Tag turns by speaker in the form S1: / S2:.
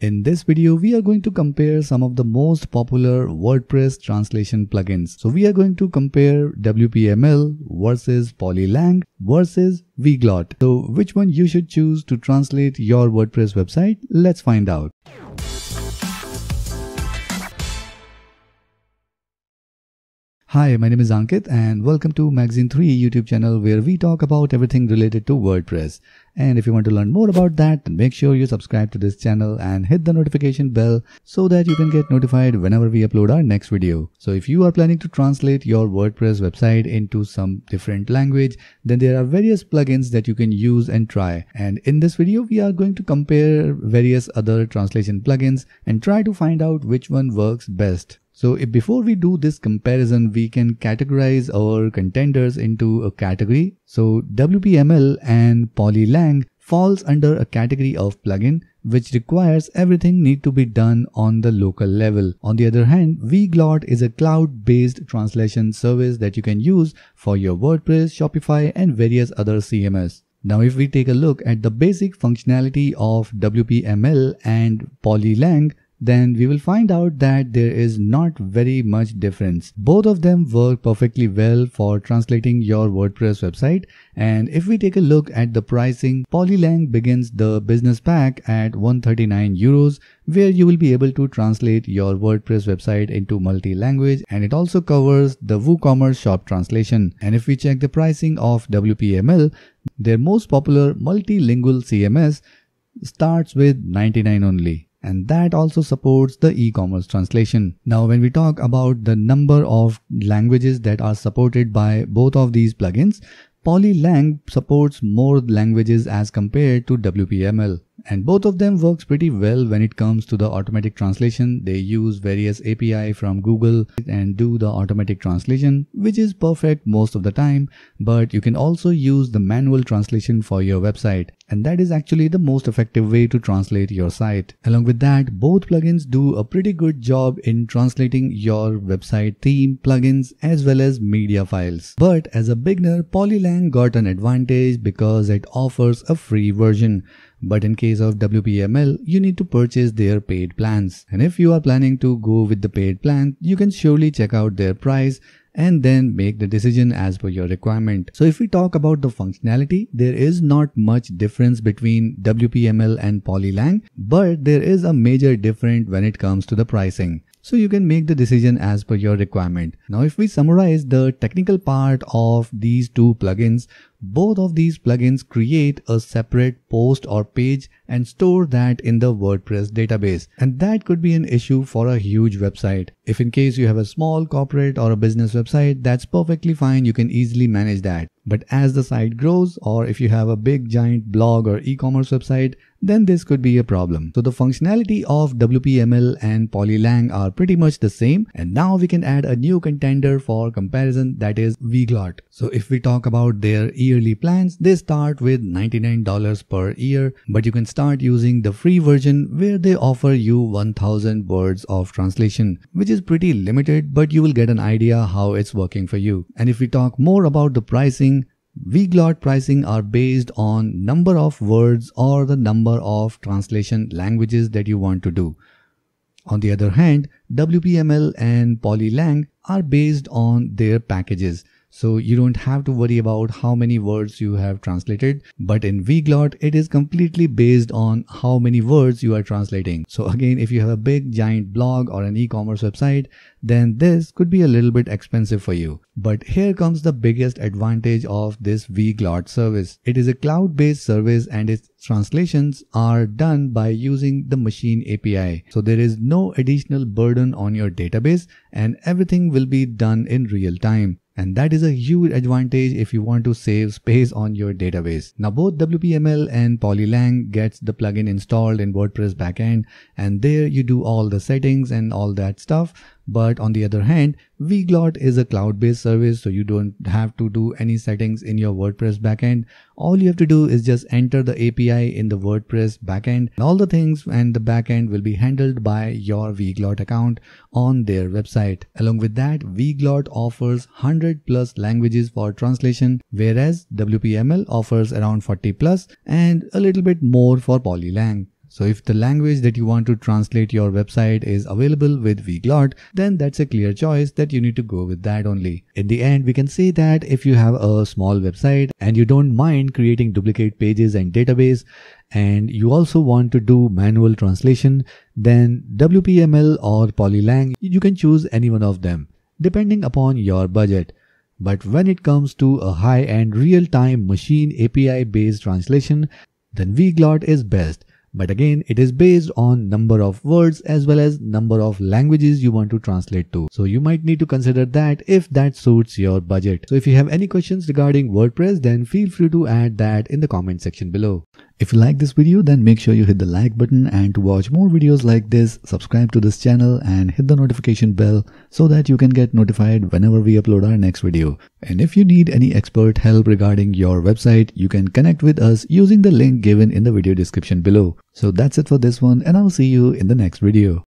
S1: In this video, we are going to compare some of the most popular WordPress translation plugins. So we are going to compare WPML versus Polylang versus Weglot. So which one you should choose to translate your WordPress website? Let's find out. Hi, my name is Ankit and welcome to Magazine 3 YouTube channel where we talk about everything related to WordPress. And if you want to learn more about that, then make sure you subscribe to this channel and hit the notification bell so that you can get notified whenever we upload our next video. So if you are planning to translate your WordPress website into some different language, then there are various plugins that you can use and try. And in this video, we are going to compare various other translation plugins and try to find out which one works best. So if before we do this comparison, we can categorize our contenders into a category. So WPML and Polylang falls under a category of plugin which requires everything need to be done on the local level. On the other hand, Weglot is a cloud-based translation service that you can use for your WordPress, Shopify and various other CMS. Now if we take a look at the basic functionality of WPML and Polylang, then we will find out that there is not very much difference. Both of them work perfectly well for translating your WordPress website. And if we take a look at the pricing, Polylang begins the business pack at 139 euros, where you will be able to translate your WordPress website into multi-language and it also covers the WooCommerce shop translation. And if we check the pricing of WPML, their most popular multilingual CMS starts with 99 only and that also supports the e-commerce translation. Now when we talk about the number of languages that are supported by both of these plugins, Polylang supports more languages as compared to WPML and both of them works pretty well when it comes to the automatic translation. They use various API from Google and do the automatic translation which is perfect most of the time but you can also use the manual translation for your website and that is actually the most effective way to translate your site. Along with that, both plugins do a pretty good job in translating your website theme, plugins as well as media files. But as a beginner, Polylang got an advantage because it offers a free version. But in case of WPML, you need to purchase their paid plans. And if you are planning to go with the paid plan, you can surely check out their price and then make the decision as per your requirement. So if we talk about the functionality, there is not much difference between WPML and Polylang, but there is a major difference when it comes to the pricing so you can make the decision as per your requirement. Now if we summarize the technical part of these two plugins, both of these plugins create a separate post or page and store that in the WordPress database. And that could be an issue for a huge website. If in case you have a small corporate or a business website, that's perfectly fine. You can easily manage that. But as the site grows or if you have a big giant blog or e-commerce website, then this could be a problem. So the functionality of WPML and Polylang are pretty much the same. And now we can add a new contender for comparison that is Weglot. So if we talk about their yearly plans, they start with $99 per year, but you can start using the free version where they offer you 1000 words of translation, which is pretty limited, but you will get an idea how it's working for you. And if we talk more about the pricing, Weglot pricing are based on number of words or the number of translation languages that you want to do. On the other hand, WPML and Polylang are based on their packages. So you don't have to worry about how many words you have translated. But in Weglot, it is completely based on how many words you are translating. So again, if you have a big giant blog or an e-commerce website, then this could be a little bit expensive for you. But here comes the biggest advantage of this Weglot service. It is a cloud-based service and its translations are done by using the machine API. So there is no additional burden on your database and everything will be done in real time and that is a huge advantage if you want to save space on your database. Now both WPML and Polylang gets the plugin installed in WordPress backend and there you do all the settings and all that stuff but on the other hand, Weglot is a cloud-based service, so you don't have to do any settings in your WordPress backend. All you have to do is just enter the API in the WordPress backend. And all the things and the backend will be handled by your Weglot account on their website. Along with that, Weglot offers 100 plus languages for translation, whereas WPML offers around 40 plus and a little bit more for Polylang. So if the language that you want to translate your website is available with Weglot, then that's a clear choice that you need to go with that only. In the end, we can say that if you have a small website and you don't mind creating duplicate pages and database, and you also want to do manual translation, then WPML or Polylang, you can choose any one of them, depending upon your budget. But when it comes to a high-end real-time machine API-based translation, then Weglot is best but again, it is based on number of words as well as number of languages you want to translate to. So you might need to consider that if that suits your budget. So if you have any questions regarding WordPress, then feel free to add that in the comment section below. If you like this video, then make sure you hit the like button and to watch more videos like this, subscribe to this channel and hit the notification bell so that you can get notified whenever we upload our next video. And if you need any expert help regarding your website, you can connect with us using the link given in the video description below. So that's it for this one and I'll see you in the next video.